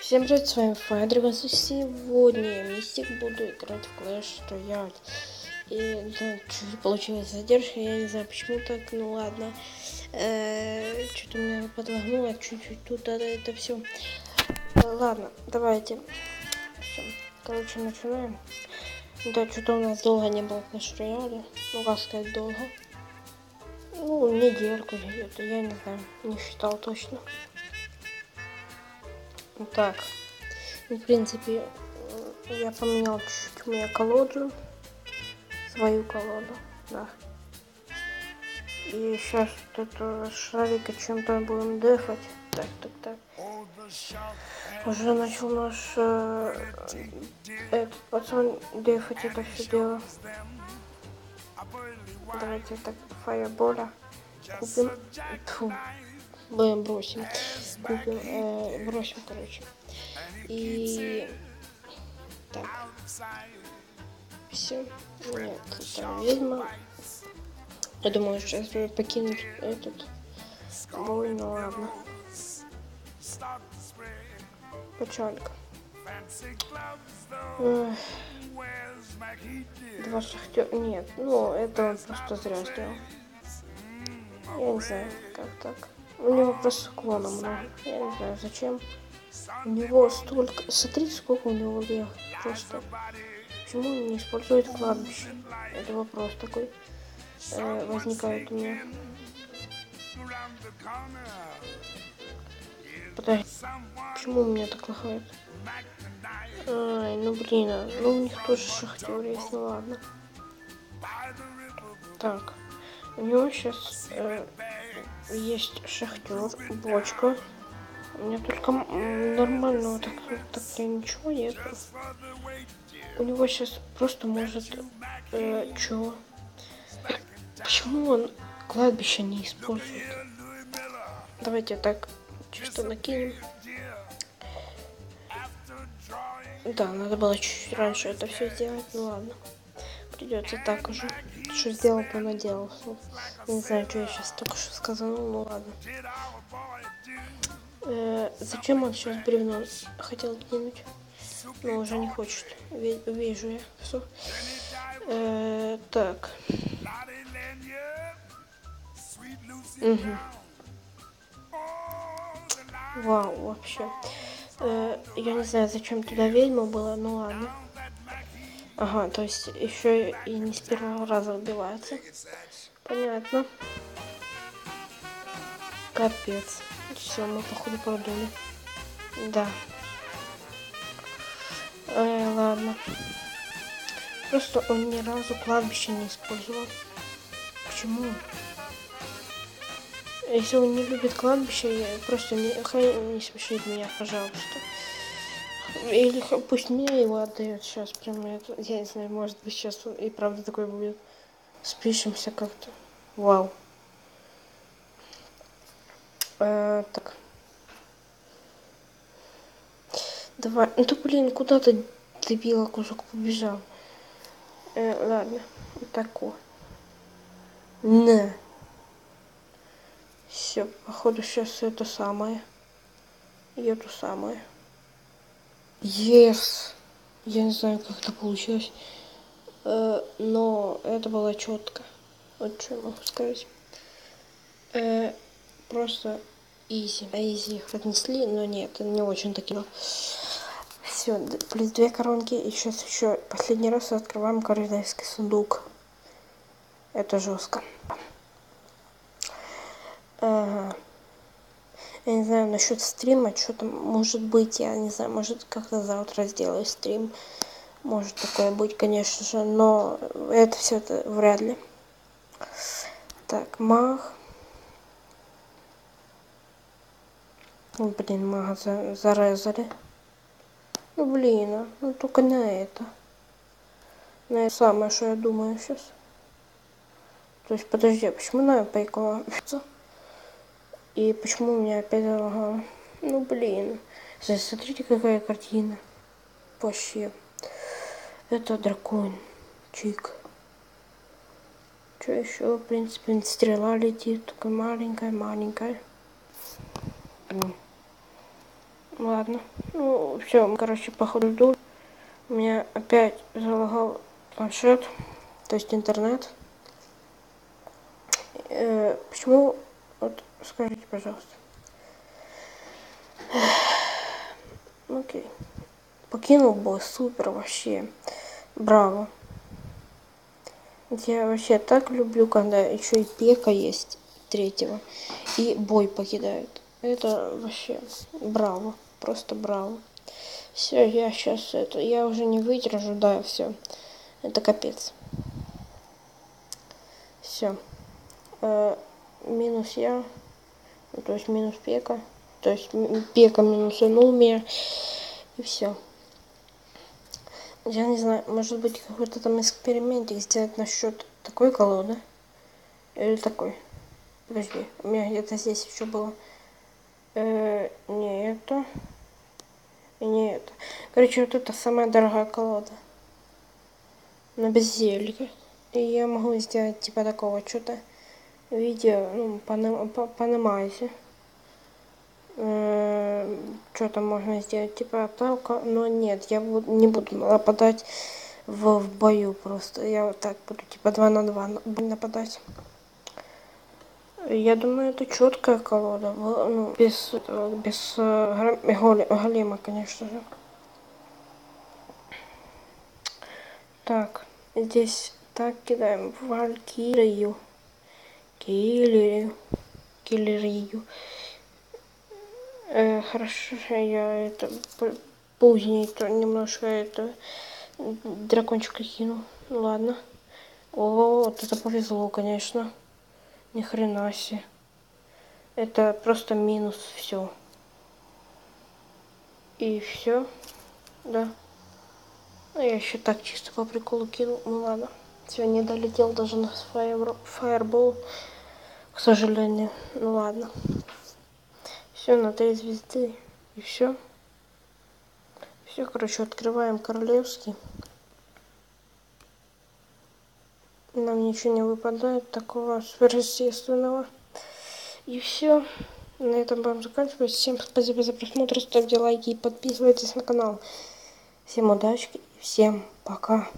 Всем привет, с вами Файдрагон. Сегодня я Мистик буду играть в Clash Royale. И да, чуть получилась задержка, я не знаю почему так, ну ладно. Э, Что-то меня подлагнуло чуть-чуть тут это, это все. Ладно, давайте. Всё. Короче, начинаем. Да, что-то у нас долго не было Clash Royale. Ну, как сказать, долго. Ну, недельку где-то, я не знаю, не считал точно. Так, в принципе, я поменял чуть-чуть мою колоду, свою колоду, да. И сейчас вот это шарика чем-то будем дефать. Так, так, так. Уже начал наш э, этот пацан дефать это все дело. Давайте так фаербола купим. Фу. Бросим. Купим, э, бросим, короче. И так. Все. Нет, это ведьма. Я думаю, сейчас покинуть этот бой, ну ладно. Печалька. Эх. Два шахтера. Нет, ну это он просто зря сделал. Я не знаю, как так. У него просто клона много. Я не знаю, зачем. У него столько... Смотрите, сколько у него лег. Просто. Почему он не использует кладбище? Это вопрос такой э, возникает у меня. Подожди. Почему у меня так лагает? Ай, ну блин, а, ну у них тоже шахтер есть, ну ладно. Так, у него сейчас э, есть шахтер, бочка. У меня только нормального так, так ничего нет. У него сейчас просто может... Э, чё? Почему он кладбище не использует? Давайте так чисто накинем. Да, надо было чуть раньше это все сделать, ну ладно. Придется так уже. Что сделал, то наделал. Не знаю, что я сейчас только что сказал, ну ладно. Э, зачем он сейчас бревно хотел кинуть? Но уже не хочет. Вижу я. Все. Э, так. Угу. Вау, вообще. Э, я не знаю, зачем туда ведьма была, ну ладно. Ага, то есть еще и не с первого раза убивается. Понятно. Капец. Все, мы походу продули. Да. Эй, ладно. Просто он ни разу кладбище не использовал. Почему? Если он не любит кладбище, просто не, не смешит меня, пожалуйста. Или пусть мне его отдает сейчас прямо это. Я не знаю, может быть сейчас и правда такой будет. Спишемся как-то. Вау. Э, так. Давай. Ну то блин, куда ты дебила кусок побежал? Э, ладно. Вот такое. На. Все, походу сейчас это самое. И эту самое. Yes! Я не знаю, как это получилось. Э, но это было четко. Вот что я могу сказать. Э, просто изи. А изи их отнесли, но нет, не очень таки. Все, плюс две коронки. И сейчас еще последний раз открываем королевский сундук. Это жестко. Я не знаю насчет стрима, что там может быть, я не знаю, может как-то завтра сделаю стрим. Может такое быть, конечно же, но это все это вряд ли. Так, мах. Блин, мага за зарезали. Ну, блин, а, ну только на это. На это самое, что я думаю сейчас. То есть, подожди, а почему на пайкова? И почему у меня опять ага. Ну блин. Смотрите, какая картина. Вообще. Это дракон. Чик. Что еще? В принципе, стрела летит. Такая маленькая, маленькая. Блин. Ладно. Ну, все, короче, походу жду. У меня опять залагал планшет, то есть интернет. Э, почему? Вот скажите, пожалуйста. Окей. Покинул бой, супер вообще. Браво. Я вообще так люблю, когда еще и пека есть третьего. И бой покидают. Это вообще браво. Просто браво. Все, я сейчас это... Я уже не выдержу, да, все. Это капец. Все. Э, минус я. То есть минус пека. То есть пека минус анумия. И все. Я не знаю, может быть какой-то там экспериментик сделать насчет такой колоды. Или такой. Подожди, у меня где-то здесь еще было. Э, не это. И не это. Короче, вот это самая дорогая колода. На беззелье. И я могу сделать типа такого что-то видео, ну, по, по, по намазе. Э, что там можно сделать, типа атака, но нет, я не буду нападать в, в бою просто. Я вот так буду, типа 2 на 2 нападать. Я думаю, это четкая колода, ну, без, без э, голема, конечно же. Так, здесь так кидаем Валькирию, Киллерию, Киллерию. Э, хорошо, я это позднее то немножко это дракончика кинул. Ну ладно. О, вот это повезло, конечно. Ни хрена себе. Это просто минус все. И все. Да. Ну, я еще так чисто по приколу кинул. Ну ладно. Все, не долетел даже на фаербол. К сожалению. Ну ладно. Все на три звезды. И все. Все, короче, открываем королевский. Нам ничего не выпадает такого сверхъестественного. И все. На этом будем заканчивать. Всем спасибо за просмотр. Ставьте лайки и подписывайтесь на канал. Всем удачи и всем пока.